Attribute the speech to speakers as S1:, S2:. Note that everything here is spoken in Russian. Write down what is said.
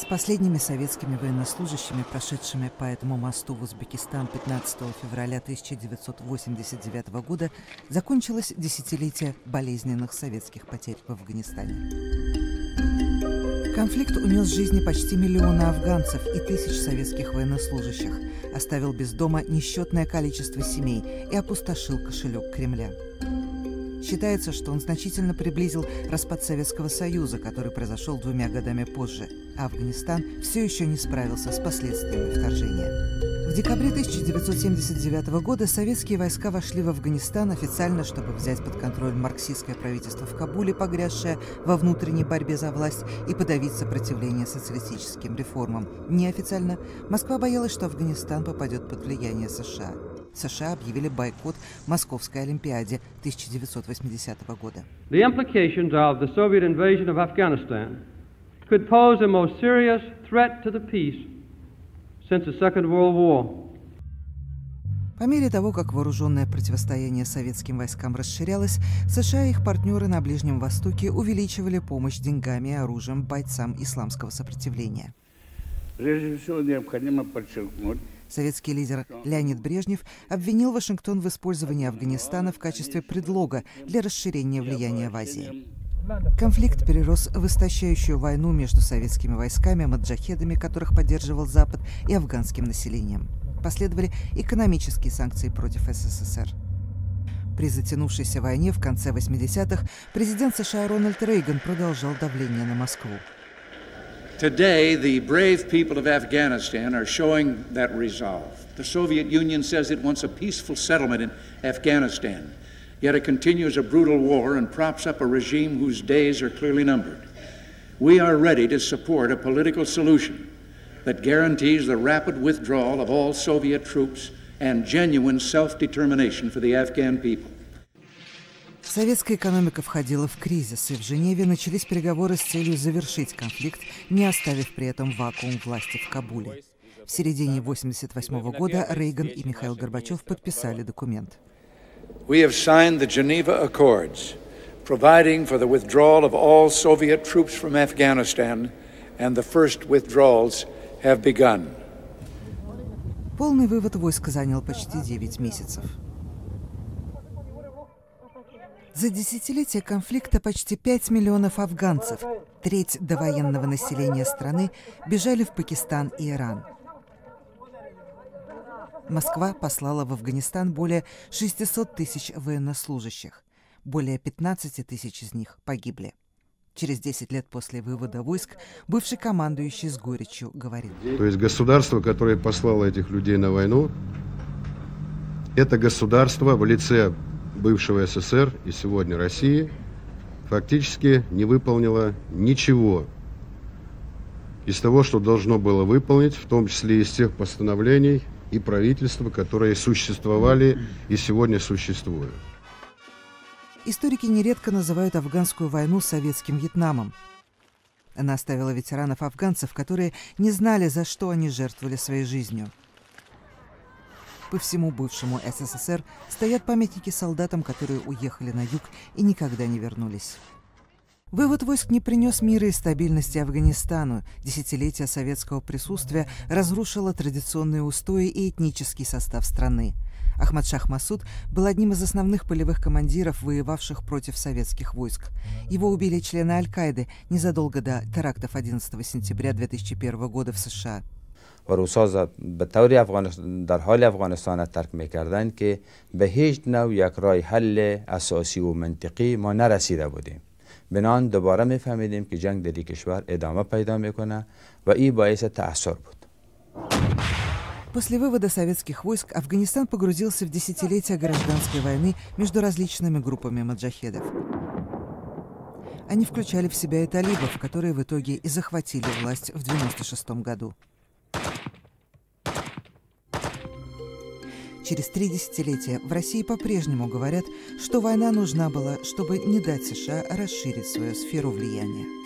S1: С последними советскими военнослужащими, прошедшими по этому мосту в Узбекистан 15 февраля 1989 года, закончилось десятилетие болезненных советских потерь в Афганистане. Конфликт унес жизни почти миллиона афганцев и тысяч советских военнослужащих, оставил без дома несчетное количество семей и опустошил кошелек Кремля. Считается, что он значительно приблизил распад Советского Союза, который произошел двумя годами позже, Афганистан все еще не справился с последствиями вторжения. В декабре 1979 года советские войска вошли в Афганистан официально, чтобы взять под контроль марксистское правительство в Кабуле, погрязшее во внутренней борьбе за власть, и подавить сопротивление социалистическим реформам. Неофициально Москва боялась, что Афганистан попадет под влияние США. США объявили бойкот Московской Олимпиаде 1980 года.
S2: The implications of the Soviet invasion of Afghanistan could pose a most serious threat to the peace since the Second World War.
S1: По мере того, как вооруженное противостояние советским войскам расширялось, США и их партнеры на Ближнем Востоке увеличивали помощь деньгами и оружием бойцам исламского сопротивления.
S3: Прежде всего необходимо подчеркнуть,
S1: Советский лидер Леонид Брежнев обвинил Вашингтон в использовании Афганистана в качестве предлога для расширения влияния в Азии. Конфликт перерос в истощающую войну между советскими войсками, маджахедами, которых поддерживал Запад, и афганским населением. Последовали экономические санкции против СССР. При затянувшейся войне в конце 80-х президент США Рональд Рейган продолжал давление на Москву.
S4: Today, the brave people of Afghanistan are showing that resolve. The Soviet Union says it wants a peaceful settlement in Afghanistan, yet it continues a brutal war and props up a regime whose days are clearly numbered. We are ready to support a political solution that guarantees the rapid withdrawal of all Soviet troops and genuine self determination for the Afghan people.
S1: Советская экономика входила в кризис, и в Женеве начались переговоры с целью завершить конфликт, не оставив при этом вакуум власти в Кабуле. В середине 1988 года Рейган и Михаил Горбачев подписали документ.
S5: We have signed the Geneva Accords, providing for the withdrawal of all Soviet troops from Afghanistan, and the first withdrawals have begun.
S1: Полный вывод войск занял почти 9 месяцев. За десятилетие конфликта почти 5 миллионов афганцев, треть довоенного населения страны, бежали в Пакистан и Иран. Москва послала в Афганистан более 600 тысяч военнослужащих. Более 15 тысяч из них погибли. Через 10 лет после вывода войск бывший командующий с горечью говорил.
S6: То есть государство, которое послало этих людей на войну, это государство в лице бывшего СССР и сегодня России фактически не выполнила ничего из того, что должно было выполнить, в том числе из тех постановлений и правительства, которые существовали и сегодня существуют.
S1: Историки нередко называют афганскую войну советским Вьетнамом. Она оставила ветеранов-афганцев, которые не знали, за что они жертвовали своей жизнью – по всему бывшему СССР стоят памятники солдатам, которые уехали на юг и никогда не вернулись. Вывод войск не принес мира и стабильности Афганистану. Десятилетия советского присутствия разрушило традиционные устои и этнический состав страны. Ахмад Шах Масуд был одним из основных полевых командиров, воевавших против советских войск. Его убили члены Аль-Каиды незадолго до терактов 11 сентября 2001 года в США.
S7: و روسا به طوری افغانستان در حال افغانستان ترک میکردند که به هیچ نوع یک راه حل اساسی و منطقی ما نرسیده بودیم بنان دوباره میفهمیدیم که جنگ در کشور ادامه پیدا میکنه و این باعث تأثیر بود
S1: После вывода советских войск Афганистан погрузился в десятилетия гражданской войны между различными группами маджахедов. Они включали в себя и талибов, которые в итоге и захватили власть в 1996 году. Через три десятилетия в России по-прежнему говорят, что война нужна была, чтобы не дать США расширить свою сферу влияния.